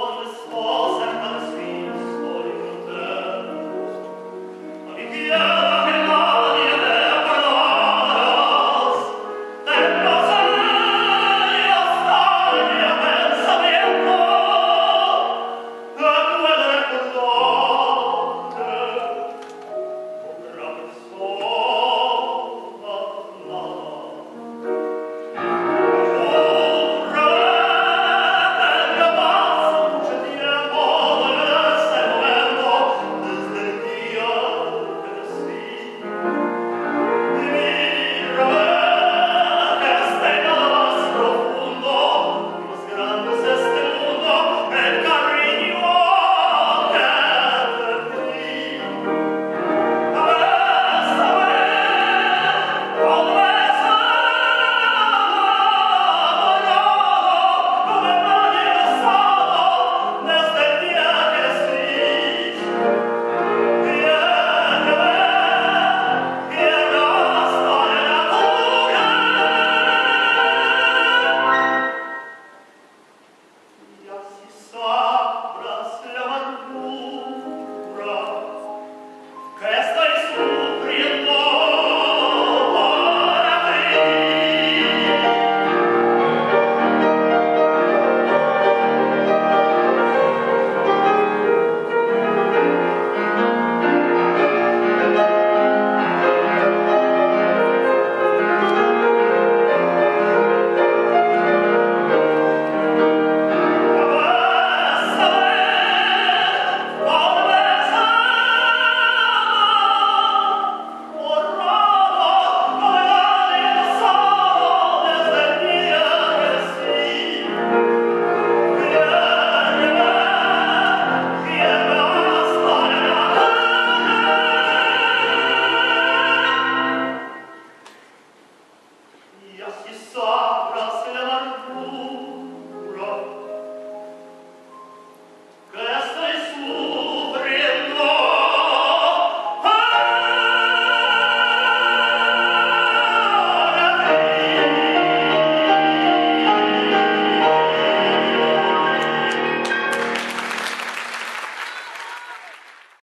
on the.